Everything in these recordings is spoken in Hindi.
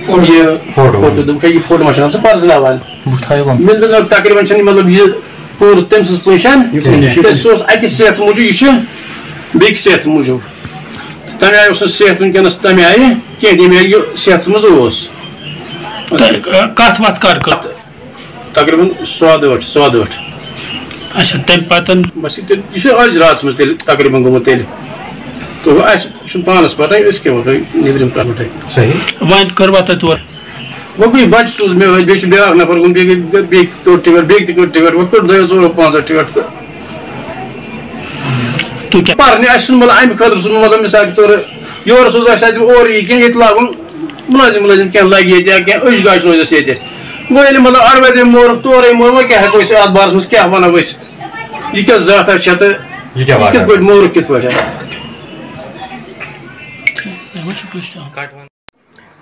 ये फ़ोटो। मशन से पर्सनावान मिल तकरीबन मतलब ये पूर तम सज पोजिशन सो अकि सेहत मूजूब यह बेक सेहत मूजूब तमे आय सेहत वनकस तमे आय कह तमे आय यह सेहत मज कथ वत कर कर तकरीबन सौद ठ सौद ठ अच्छा तम पतन। बस यह आज रात मज तकरीबन गोमुत तेल। तो अस पानस पता अस क्या नबरम कह सही। वन कर वो गई बच सूज मे बे ब्या नफर बे तो टिकट बे टिकट टिकट वो कर दो पाँच टिकट तो तू क्या? परने मतलब अमि खतर मतलब मिसाल के तौर योर सोज कह ये लागुन मुलाजिम मुलाजिम क्या लगे ये क्या अश गाश रोजस ये गो ये मतलब अरबे मोर तोरे मोर वो क्या है अत बारस मज क्या वन यह क्या जात तो क्या मोर कित पे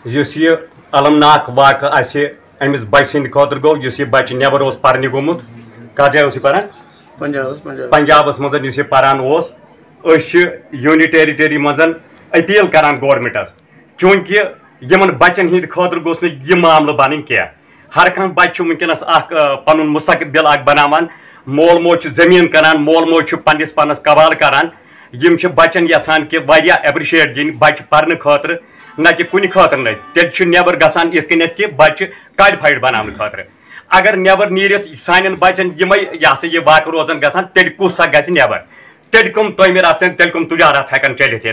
यस ये अलमनाक वाक अमिस बच सद खुद गो यह बच नबर पर गोमुत कत जाए पान पंजाब पंजाबस मज पान यूनि टेरिटरी मज अपील करान गवर्नमेंटस चूँकि यमन बचन हंद खुद गोस मामल बन कह हर कह बच वनकस पन मुस्तबिल बनावान मोल मोज ज़मीन करान मोल मोज पानस कवाल करान यम बचन यहान कि एप्रिशिएट दिन बच पर खुद न कि कुन खुद न तेल नबर गसान इत कन कि बच क्वालिफाइड बनाने खुद अगर नबर नीरित सान बचन यम यह यह वाक रोजान गसान तेल कुस सा गि नबर तेल कम तमिर अचन तेल कम तुजारत हेकान चलित ये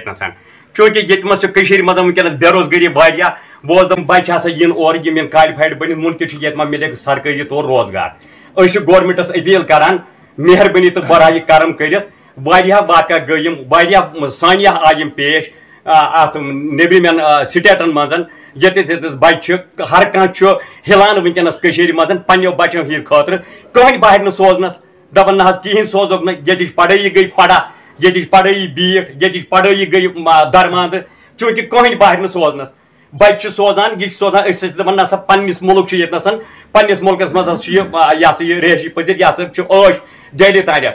चूँकि ये मज मज वनकस बेरोजगारी वारिया बोज दम बच हसा इन और यम क्वालिफाइड बन मुनक ये मिले सरकारी तौर रोज़गार अस गवर्नमेंटस अपील करान मेहरबानी तो बराह करम कर वाक गई सानिया आय पेश अत नबीमन स्टेटन मज ये बच हर कह हिलान वनकस मज पो बचों हंद खतर कहें बाहर न सोजनस दपन ना कहें सोजोक न ये पढ़ाई गई पढ़ा ये पढ़ाई बीठ ये पढ़ाई गई दरमांद चूँकि कहें बाहर न सोजनस बच सोजान यह सोजान दपान ना पन्नस मुल्क ये पन्नस मुल्कस मज यह रेशी पजित यह ऐश डेली तार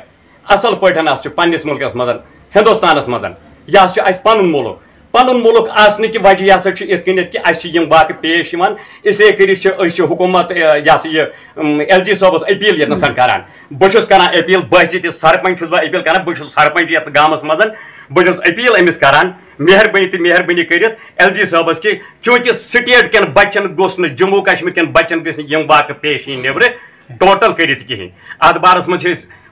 असल पे पन्नस मुल्कस मज हिंदुस्तानस मज यह पन मुल्क। पन मुल्क आसने कि वजह यह इत कन कि अस वाक पेश इसलिए कर हुकूमत यह एल जी साहबस अपील ये करान। बहुत करान अपील बस ये सरपंच अपील करान बहुत सरपंच ये गामस मज बहुत अपील अमिस करान। मेहरबानी तो मेहरबानी कर एल जी साहबस कि चूँकि स्टेट कन बचन गोस जम्मू कश्मीर कन बचन गम वाक पेश नबर टोटल कर कहें अत बारस मज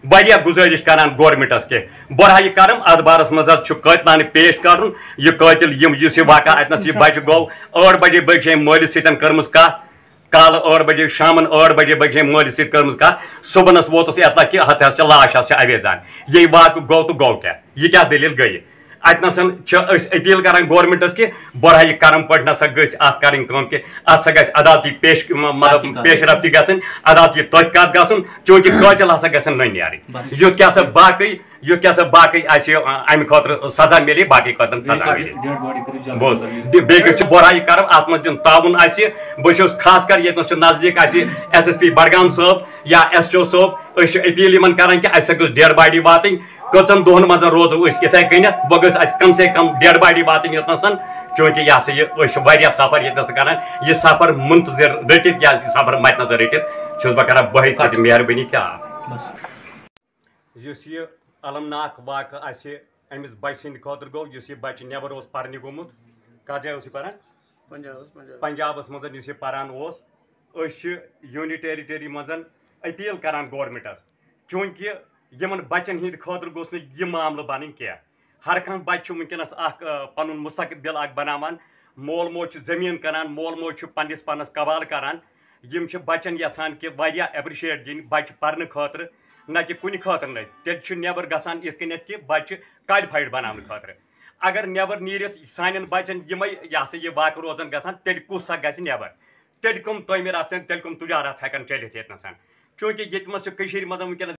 वारिया गुजारिश करान गवर्नमेंटस के। बरहा यह अत बारस मज कतलान पेश कर यह कतिल वाक़ा बच गो बजे बज मालिस सतन कर्म कत काल बजे शामन ठ बजे बज मालिस सत कर्म कत सुबनस वोतस एतला कि हथ लाश अवेजान ये वाक़ गो तो गो क्या? यह क्या दलील गई अपील करान गवर्नमेंटस कि बड़ा यह करम पे नसा गत कर कि अत गस अदालती पेश मतलब पेश रफ्ती गन अदालती तहकीकत गन चूँकि कतिल हा गन न न्यार क्या सा बाकी यह क्या सा बाकी अमि खुद सजा मिले बाकी खुद सजा मिले बेग बुराई कर अत मज दिन ताउन बहुत खास कर ये नज़दीक एस एस पी बडगाम या एस टी ओ साहब अपील करान कि अस डेड बॉडी वातन कचन दोहन मज रोजो इथे कन बह गस कम से कम डेड बॉडी वातन योतन चूँकि यह सा यह सफ़र ये कर यह सफ़र मुंतजर रटित या सफ़र मत नज़र रटित बह कर बह मेहरबानी क्या। अलमनाक वाक अमिस बच सद खुद गो यह बच नबर पर गोमुत कत जाए पान पंजाबस मज पान यूनि टेरिटरी मज अपील करान गवर्नमेंटस चूँकि यमन बचन हंद खुद यह मामल बन कह हर कह बच वनकस पन मुस्तबिल बनावान, मोल मोज ज़मीन करान, मोल मोज पन्नस पानस कवाल करान, यम बचन यहान कि वह एप्रिशिएट दिन बच पर खुद न कि कुन खुद न तेल नबर गसान इत कन कि बच क्वालिफाइड बनाने अगर नबर नीरित सान बचन यम यह यह वाक रोजान गसान तेल कुस सा गि नबर तेल कम तमीर तेल कम तुजारत हेकन चलित ये चूँकि ये मज वनस